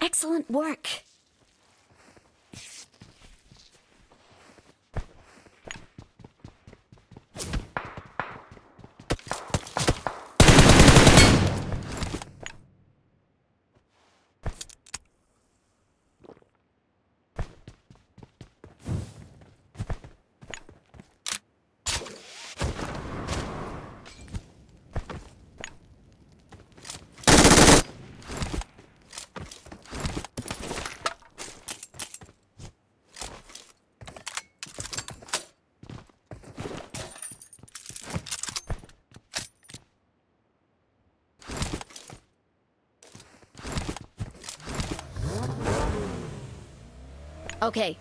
Excellent work. Okay.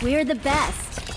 We're the best.